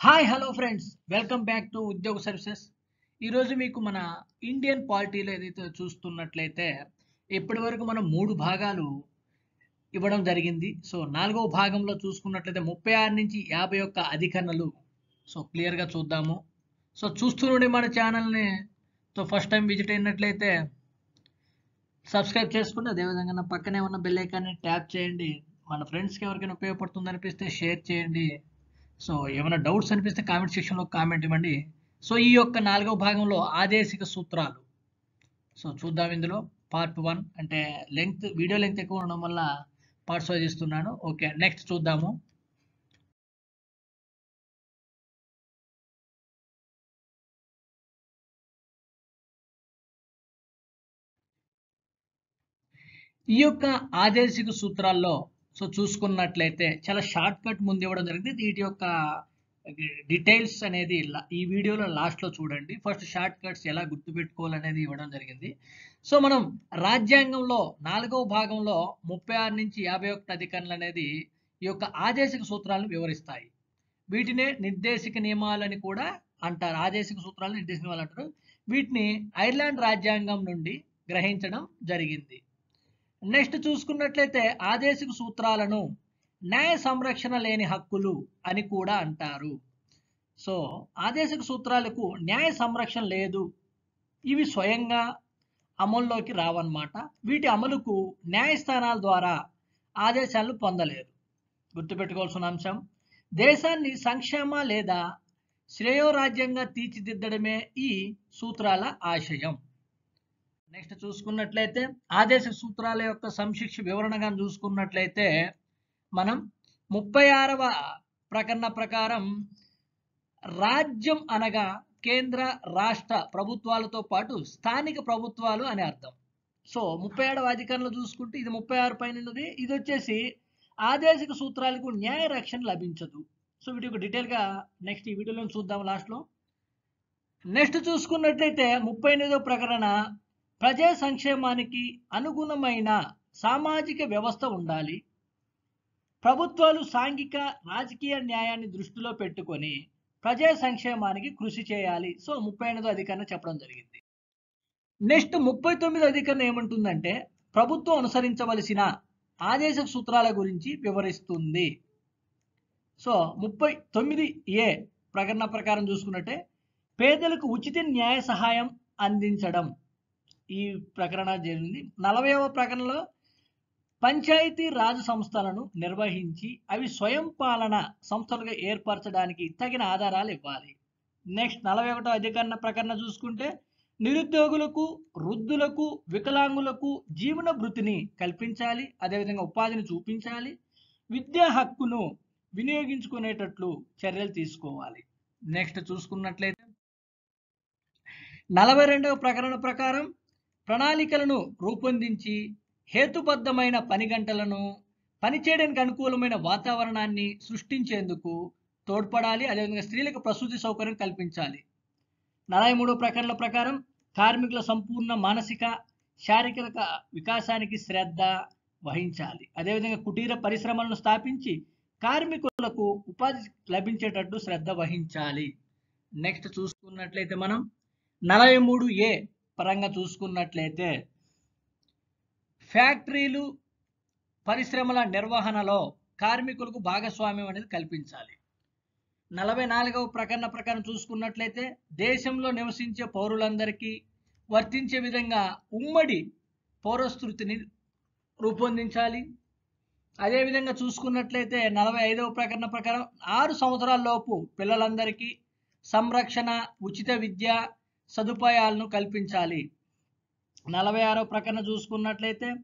Hi hello friends welcome back to Udyoga services ఈరోజు మీకు మన ఇండియన్ పాలిటీలో ఏదైతే చూస్తున్నట్లయితే ఇప్పటి వరకు మనం మూడు భాగాలు ఇవ్వడం జరిగింది. సో నాలుగవ భాగంలో చూసుకున్నట్లయితే ముప్పై ఆరు నుంచి యాభై ఒక్క అధికరణలు. సో క్లియర్గా చూద్దాము. సో చూస్తున్నది మన ఛానల్ని సో ఫస్ట్ టైం విజిట్ అయినట్లయితే సబ్స్క్రైబ్ చేసుకుని అదేవిధంగా పక్కనే ఉన్న బెల్ ఐకాన్ని ట్యాప్ చేయండి. మన ఫ్రెండ్స్కి ఎవరికైనా ఉపయోగపడుతుంది అనిపిస్తే షేర్ చేయండి. సో ఏమైనా డౌట్స్ అనిపిస్తే కామెంట్ సెక్షన్లో కామెంట్ ఇవ్వండి. సో ఈ యొక్క నాలుగవ భాగంలో ఆదేశిక సూత్రాలు. సో చూద్దాం ఇందులో. పార్ట్ వన్ అంటే లెంగ్త్ వీడియో లెంగ్త్ ఎక్కువ ఉండడం వల్ల పార్ట్స్ వైజ్ ఇస్తున్నాను. ఓకే నెక్స్ట్ చూద్దాము. ఈ యొక్క ఆదేశిక సూత్రాల్లో సో చూసుకున్నట్లయితే చాలా షార్ట్ కట్ ముందు ఇవ్వడం జరిగింది. వీటి యొక్క డీటెయిల్స్ అనేది ఈ వీడియోలో లాస్ట్లో చూడండి. ఫస్ట్ షార్ట్ కట్స్ ఎలా గుర్తుపెట్టుకోవాలనేది ఇవ్వడం జరిగింది. సో మనం రాజ్యాంగంలో నాలుగవ భాగంలో ముప్పై ఆరు నుంచి యాభై ఒకటి అధికరణలు అనేది ఈ యొక్క ఆదేశిక సూత్రాలను వివరిస్తాయి. వీటినే నిర్దేశిక నియమాలని కూడా అంటారు. ఆదేశిక సూత్రాలను నిర్దేశక నియమాలు అంటారు. వీటిని ఐర్లాండ్ రాజ్యాంగం నుండి గ్రహించడం జరిగింది. నెక్స్ట్ చూసుకున్నట్లయితే ఆదేశిక సూత్రాలను న్యాయ సంరక్షణ లేని హక్కులు అని కూడా అంటారు. సో ఆదేశిక సూత్రాలకు న్యాయ సంరక్షణ లేదు. ఇవి స్వయంగా అమల్లోకి రావన్నమాట. వీటి అమలుకు న్యాయస్థానాల ద్వారా ఆదేశాలను పొందలేదు. గుర్తుపెట్టుకోవాల్సిన అంశం దేశాన్ని సంక్షేమ లేదా శ్రేయోరాజ్యంగా తీర్చిదిద్దడమే ఈ సూత్రాల ఆశయం. నెక్స్ట్ చూసుకున్నట్లయితే ఆదేశ సూత్రాల యొక్క సంశిక్ష వివరణగా చూసుకున్నట్లయితే మనం ముప్పై ఆరవ ప్రకరణ ప్రకారం రాజ్యం అనగా కేంద్ర రాష్ట్ర ప్రభుత్వాలతో పాటు స్థానిక ప్రభుత్వాలు అని అర్థం. సో ముప్పై ఏడవ అధికారంలో చూసుకుంటే ఇది ముప్పై ఆరు పైన ఉన్నది ఇది వచ్చేసి ఆదేశిక సూత్రాలకు న్యాయ రక్షణ లభించదు. సో వీటి యొక్క డీటెయిల్గా నెక్స్ట్ ఈ వీడియోలో చూద్దాం లాస్ట్లో. నెక్స్ట్ చూసుకున్నట్లయితే ముప్పై ఎనిమిదో ప్రకరణ ప్రజా సంక్షేమానికి అనుగుణమైన సామాజిక వ్యవస్థ ఉండాలి. ప్రభుత్వాలు సాంఘిక రాజకీయ న్యాయాన్ని దృష్టిలో పెట్టుకొని ప్రజా సంక్షేమానికి కృషి చేయాలి. సో ముప్పై ఎనిమిదో అధికారం చెప్పడం జరిగింది. నెక్స్ట్ ముప్పై తొమ్మిదో అధికారం ఏమంటుందంటే ప్రభుత్వం అనుసరించవలసిన ఆదేశ సూత్రాల గురించి వివరిస్తుంది. సో ముప్పై తొమ్మిది ఏ ప్రకటన ప్రకారం చూసుకున్నట్టే పేదలకు ఉచిత న్యాయ సహాయం అందించడం. ఈ ప్రకరణ జరిగింది. నలభైవ ప్రకరణలో పంచాయతీ రాజు సంస్థలను నిర్వహించి అవి స్వయం పాలన సంస్థలుగా ఏర్పరచడానికి తగిన ఆధారాలు ఇవ్వాలి. నెక్స్ట్ నలభై ఒకటో అధికరణ ప్రకరణ చూసుకుంటే నిరుద్యోగులకు వృద్ధులకు వికలాంగులకు జీవన భృతిని కల్పించాలి. అదేవిధంగా ఉపాధిని చూపించాలి. విద్యా హక్కును వినియోగించుకునేటట్లు చర్యలు తీసుకోవాలి. నెక్స్ట్ చూసుకున్నట్లయితే నలభై రెండవ ప్రకరణ ప్రకారం ప్రణాళికలను రూపొందించి హేతుబద్ధమైన పని గంటలను పనిచేయడానికి అనుకూలమైన వాతావరణాన్ని సృష్టించేందుకు తోడ్పడాలి. అదేవిధంగా స్త్రీలకు ప్రసూతి సౌకర్యం కల్పించాలి. నలభై మూడో ప్రకటనల ప్రకారం కార్మికుల సంపూర్ణ మానసిక శారీరక వికాసానికి శ్రద్ధ వహించాలి. అదేవిధంగా కుటీర పరిశ్రమలను స్థాపించి కార్మికులకు ఉపాధి లభించేటట్టు శ్రద్ధ వహించాలి. నెక్స్ట్ చూసుకున్నట్లయితే మనం నలభై మూడు ఏ పరంగా చూసుకున్నట్లయితే ఫ్యాక్టరీలు పరిశ్రమల నిర్వహణలో కార్మికులకు భాగస్వామ్యం అనేది కల్పించాలి. నలభై నాలుగవ ప్రకరణ ప్రకారం చూసుకున్నట్లయితే దేశంలో నివసించే పౌరులందరికీ వర్తించే విధంగా ఉమ్మడి పౌరస్థృతిని రూపొందించాలి. అదేవిధంగా చూసుకున్నట్లయితే నలభై ఐదవ ప్రకరణ ప్రకారం ఆరు సంవత్సరాల లోపు పిల్లలందరికీ సంరక్షణ ఉచిత విద్య సదుపాయాలను కల్పించాలి. నలభై ఆరో ప్రకరణ చూసుకున్నట్లయితే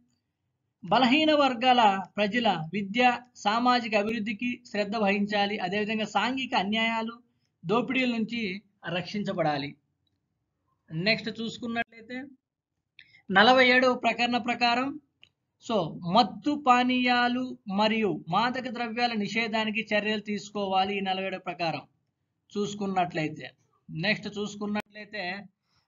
బలహీన వర్గాల ప్రజల విద్య సామాజిక అభివృద్ధికి శ్రద్ధ వహించాలి. అదేవిధంగా సాంఘిక అన్యాయాలు దోపిడీల నుంచి రక్షించబడాలి. నెక్స్ట్ చూసుకున్నట్లయితే నలభై ఏడవ ప్రకరణ ప్రకారం సో మత్తు పానీయాలు మరియు మాదక ద్రవ్యాల నిషేధానికి చర్యలు తీసుకోవాలి ఈ నలభై ఏడవ ప్రకారం. చూసుకున్నట్లయితే నెక్స్ట్ చూసుకున్నట్లయితే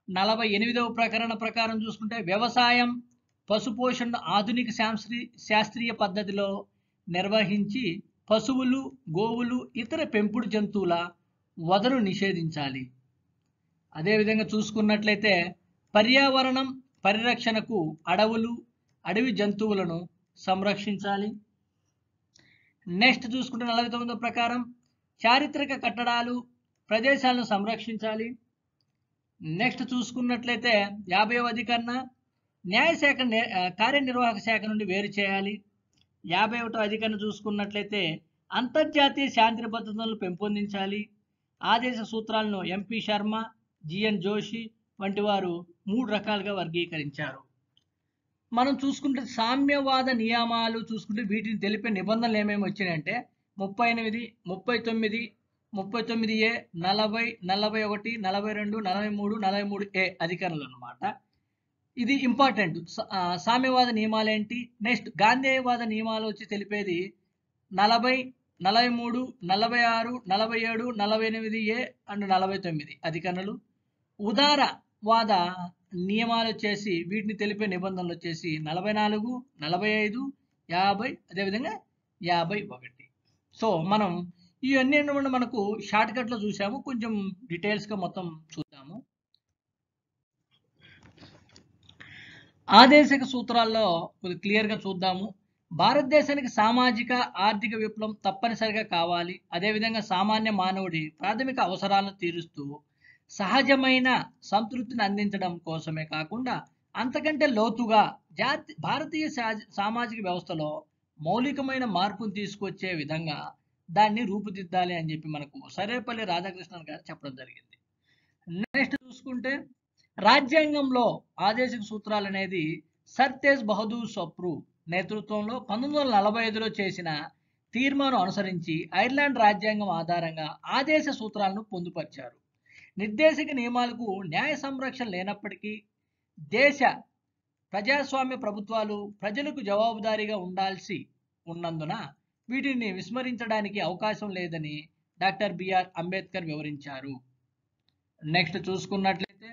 నలభై ఎనిమిదవ ప్రకరణ ప్రకారం చూసుకుంటే వ్యవసాయం పశుపోషణ ఆధునిక శాస్త్రీ శాస్త్రీయ పద్ధతిలో నిర్వహించి పశువులు గోవులు ఇతర పెంపుడు జంతువుల వదను నిషేధించాలి. అదేవిధంగా చూసుకున్నట్లయితే పర్యావరణం పరిరక్షణకు అడవులు అడవి జంతువులను సంరక్షించాలి. నెక్స్ట్ చూసుకుంటే నలభై తొమ్మిదో ప్రకారం చారిత్రక కట్టడాలు ప్రదేశాలను సంరక్షించాలి. నెక్స్ట్ చూసుకున్నట్లయితే యాభైవ అధికరణ న్యాయశాఖ నే- కార్యనిర్వాహక శాఖ నుండి వేరు చేయాలి. యాభై ఒకటో అధికరణ చూసుకున్నట్లయితే అంతర్జాతీయ శాంతి భద్రతలను పెంపొందించాలి. ఆదేశ సూత్రాలను ఎంపీ శర్మ జిఎన్ జోషి వంటి వారు మూడు రకాలుగా వర్గీకరించారు. మనం చూసుకుంటే సామ్యవాద నియమాలు చూసుకుంటే వీటిని తెలిపే నిబంధనలు ఏమేమి వచ్చినాయంటే ముప్పై ఎనిమిది ముప్పై తొమ్మిది ముప్పై తొమ్మిది ఏ నలభై నలభై ఒకటి నలభై రెండు నలభై మూడు నలభై మూడు ఏ అధికారులు అనమాట ఇది ఇంపార్టెంట్ సామ్యవాద నియమాలు ఏంటి నెక్స్ట్ గాంధేయవాద నియమాలు వచ్చి తెలిపేది నలభై నలభై మూడు నలభై ఆరు నలభై ఏడు నలభై ఎనిమిది ఏ అండ్ నలభై తొమ్మిది అధికరణలు. ఉదారవాద నియమాలు వచ్చేసి వీటిని తెలిపే నిబంధనలు వచ్చేసి నలభై నాలుగు నలభై ఐదు యాభై అదేవిధంగా యాభై ఒకటి. సో మనం ఇవన్నీ ఏంటంటే మనకు షార్ట్ కట్లో చూసాము. కొంచెం డీటెయిల్స్గా మొత్తం చూద్దాము. ఆదేశిక సూత్రాల్లో కొద్ది క్లియర్గా చూద్దాము. భారతదేశానికి సామాజిక ఆర్థిక విప్లవం తప్పనిసరిగా కావాలి. అదేవిధంగా సామాన్య మానవుడి ప్రాథమిక అవసరాలను తీరుస్తూ సహజమైన సంతృప్తిని అందించడం కోసమే కాకుండా అంతకంటే లోతుగా జాతి భారతీయ సా- సామాజిక వ్యవస్థలో మౌలికమైన మార్పును తీసుకొచ్చే విధంగా దాన్ని రూపుదిద్దాలి అని చెప్పి మనకు సరేపల్లి రాధాకృష్ణన్ గారు చెప్పడం జరిగింది. నెక్స్ట్ చూసుకుంటే రాజ్యాంగంలో ఆదేశిక సూత్రాలు అనేది సర్తేజ్ బహదూర్ సప్రు నేతృత్వంలో పంతొమ్మిది వందల నలభై ఐదులో చేసిన తీర్మానం అనుసరించి ఐర్లాండ్ రాజ్యాంగం ఆధారంగా ఆదేశ సూత్రాలను పొందుపరిచారు. నిర్దేశక నియమాలకు న్యాయ సంరక్షణ లేనప్పటికీ దేశ ప్రజాస్వామ్య ప్రభుత్వాలు ప్రజలకు జవాబుదారీగా ఉండాల్సి ఉన్నందున వీటిని విస్మరించడానికి అవకాశం లేదని డాక్టర్ బిఆర్ అంబేద్కర్ వివరించారు. నెక్స్ట్ చూసుకున్నట్లయితే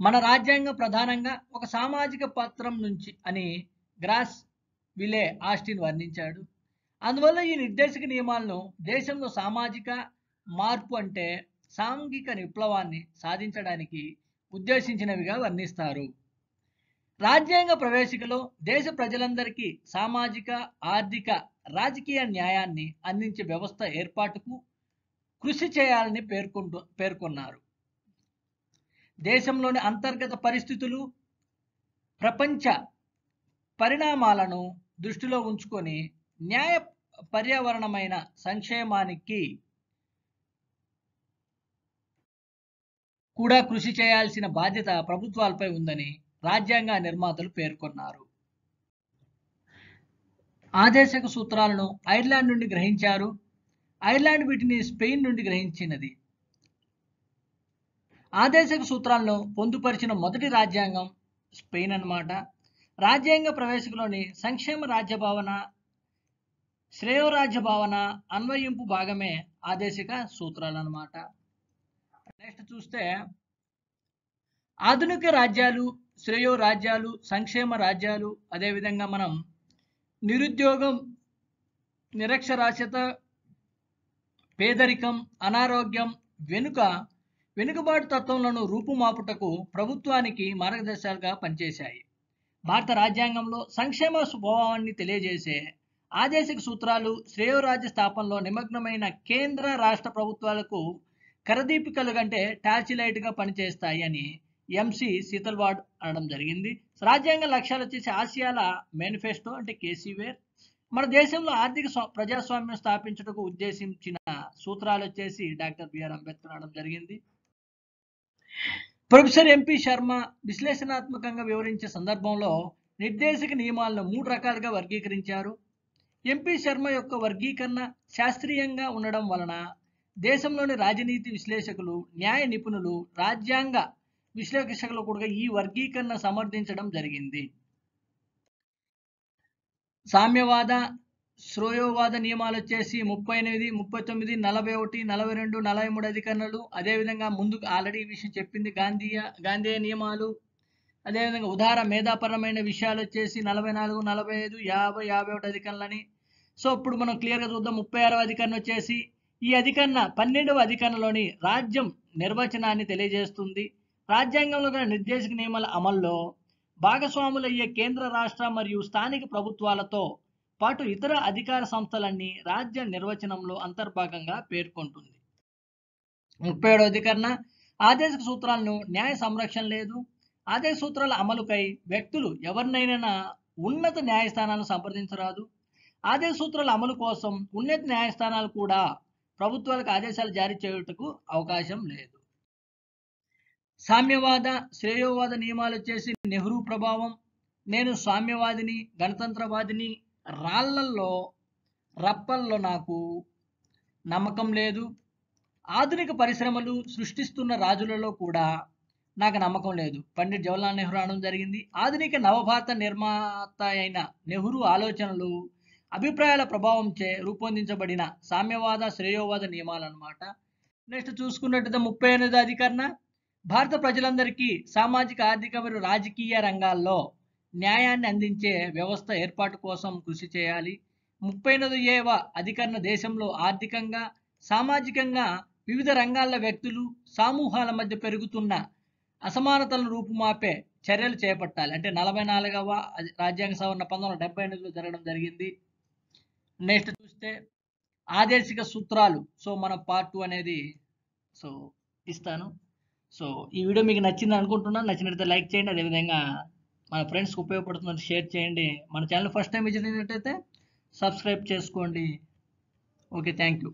మన రాజ్యాంగం ప్రధానంగా ఒక సామాజిక పత్రం నుంచి అని గ్రాస్ విలే ఆస్టిన్ వర్ణించాడు. అందువల్ల ఈ నిర్దేశక నియమాలను దేశంలో సామాజిక మార్పు అంటే సాంఘిక విప్లవాన్ని సాధించడానికి ఉద్దేశించినవిగా వర్ణిస్తారు. రాజ్యాంగ ప్రవేశికలో దేశ ప్రజలందరికీ సామాజిక ఆర్థిక రాజకీయ న్యాయాన్ని అందించే వ్యవస్థ ఏర్పాటుకు కృషి చేయాలని పేర్కొంటూ పేర్కొన్నారు. దేశంలోని అంతర్గత పరిస్థితులు ప్రపంచ పరిణామాలను దృష్టిలో ఉంచుకొని న్యాయ పర్యావరణమైన సంక్షేమానికి కూడా కృషి చేయాల్సిన బాధ్యత ప్రభుత్వాలపై ఉందని రాజ్యాంగ నిర్మాతలు పేర్కొన్నారు. ఆదేశక సూత్రాలను ఐర్లాండ్ నుండి గ్రహించారు. ఐర్లాండ్ వీటిని స్పెయిన్ నుండి గ్రహించినది. ఆదేశక సూత్రాలను పొందుపరిచిన మొదటి రాజ్యాంగం స్పెయిన్ అన్నమాట. రాజ్యాంగ ప్రవేశకులోని సంక్షేమ రాజ్య భావన శ్రేయోరాజ్య భావన అన్వయింపు భాగమే ఆదేశిక సూత్రాలు అనమాట నెక్స్ట్ చూస్తే ఆధునిక రాజ్యాలు శ్రేయో రాజ్యాలు సంక్షేమ రాజ్యాలు అదేవిధంగా మనం నిరుద్యోగం నిరక్షరాస్యత పేదరికం అనారోగ్యం వెనుక వెనుకబాటు తత్వములను రూపుమాపుటకు ప్రభుత్వానికి మార్గదర్శకాలుగా పనిచేశాయి. భారత రాజ్యాంగంలో సంక్షేమ స్వభావాన్ని తెలియజేసే ఆదేశిక సూత్రాలు శ్రేయోరాజ్య స్థాపనలో నిమగ్నమైన కేంద్ర రాష్ట్ర ప్రభుత్వాలకు కరదీపికలు కంటే టార్చ్ లైట్గా పనిచేస్తాయి అని ఎంసి శీతల్వాడ్ అనడం జరిగింది. రాజ్యాంగ లక్ష్యాలు వచ్చేసి ఆసియాల మేనిఫెస్టో అంటే కేసీవేర్ మన దేశంలో ఆర్థిక స్వ- ప్రజాస్వామ్యం స్థాపించుటకు ఉద్దేశించిన సూత్రాలు వచ్చేసి డాక్టర్ బిఆర్ అంబేద్కర్ అనడం జరిగింది. ప్రొఫెసర్ ఎంపి శర్మ విశ్లేషణాత్మకంగా వివరించే సందర్భంలో నిర్దేశక నియమాలను మూడు రకాలుగా వర్గీకరించారు. ఎంపీ శర్మ యొక్క వర్గీకరణ శాస్త్రీయంగా ఉండడం వలన దేశంలోని రాజనీతి విశ్లేషకులు న్యాయ నిపుణులు రాజ్యాంగ విశ్లేషకులు కూడా ఈ వర్గీకరణ సమర్థించడం జరిగింది. సామ్యవాద శ్రోయోవాద నియమాలు వచ్చేసి ముప్పై ఎనిమిది ముప్పై తొమ్మిది నలభై ఒకటి నలభై రెండు నలభై మూడు అధికరణలు. అదేవిధంగా ముందుకు ఆల్రెడీ ఈ విషయం చెప్పింది గాంధీయ గాంధీయ నియమాలు. అదేవిధంగా ఉదార మేధాపరమైన విషయాలు వచ్చేసి నలభై నాలుగు నలభై ఐదు యాభై యాభై ఒకటి అధికరణలని. సో ఇప్పుడు మనం క్లియర్గా చూద్దాం. ముప్పై ఆరవ అధికరణ వచ్చేసి ఈ అధికరణ పన్నెండవ అధికరణలోని రాజ్యం నిర్వచనాన్ని తెలియజేస్తుంది. రాజ్యాంగంలో గల నిర్దేశక నియమాల అమల్లో భాగస్వాములయ్యే కేంద్ర రాష్ట్ర మరియు స్థానిక ప్రభుత్వాలతో పాటు ఇతర అధికార సంస్థలన్నీ రాజ్య నిర్వచనంలో అంతర్భాగంగా పేర్కొంటుంది. ముప్పై ఏడు అధికరణ ఆదేశక సూత్రాలను న్యాయ సంరక్షణ లేదు. ఆదేశ సూత్రాల అమలుకై వ్యక్తులు ఎవరినైనా ఉన్నత న్యాయస్థానాలను సంప్రదించరాదు. ఆదేశ సూత్రాల అమలు కోసం ఉన్నత న్యాయస్థానాలు కూడా ప్రభుత్వాలకు ఆదేశాలు జారీ చేయుటకు అవకాశం లేదు. సామ్యవాద శ్రేయోవాద నియమాలు వచ్చేసి నెహ్రూ ప్రభావం. నేను సామ్యవాదిని గణతంత్రవాదిని రాళ్ళల్లో రప్పల్లో నాకు నమ్మకం లేదు. ఆధునిక పరిశ్రమలు సృష్టిస్తున్న రాజులలో కూడా నాకు నమ్మకం లేదు. పండిట్ జవహర్లాల్ నెహ్రూ అనడం జరిగింది. ఆధునిక నవభారత నిర్మాత అయిన నెహ్రూ ఆలోచనలు అభిప్రాయాల ప్రభావంచే రూపొందించబడిన సామ్యవాద శ్రేయోవాద నియమాలు అన్నమాట నెక్స్ట్ చూసుకున్నట్టయితే ముప్పై ఎనిమిది అధికరణ. భారత ప్రజలందరికీ సామాజిక ఆర్థిక మరియు రాజకీయ రంగాల్లో న్యాయాన్ని అందించే వ్యవస్థ ఏర్పాటు కోసం కృషి చేయాలి. ముప్పై ఏవ అధికరణ దేశంలో ఆర్థికంగా సామాజికంగా వివిధ రంగాల వ్యక్తులు సమూహాల మధ్య పెరుగుతున్న అసమానతలను రూపుమాపే చర్యలు చేపట్టాలి. అంటే నలభై నాలుగవ రాజ్యాంగ సవరణ పంతొమ్మిది వందల డెబ్బై ఎనిమిదిలో జరగడం జరిగింది. నెక్స్ట్ చూస్తే ఆదేశిక సూత్రాలు. సో మన పార్ట్ అనేది సో ఇస్తాను. సో ఈ వీడియో మీకు నచ్చింది అనుకుంటున్నాను నచ్చినట్లయితే లైక్ చేయండి అదేవిధంగా మన ఫ్రెండ్స్కి ఉపయోగపడుతుందని షేర్ చేయండి. మన ఛానల్ ఫస్ట్ టైం విజిట్ అయినట్టయితే సబ్స్క్రైబ్ చేసుకోండి. Okay thank you.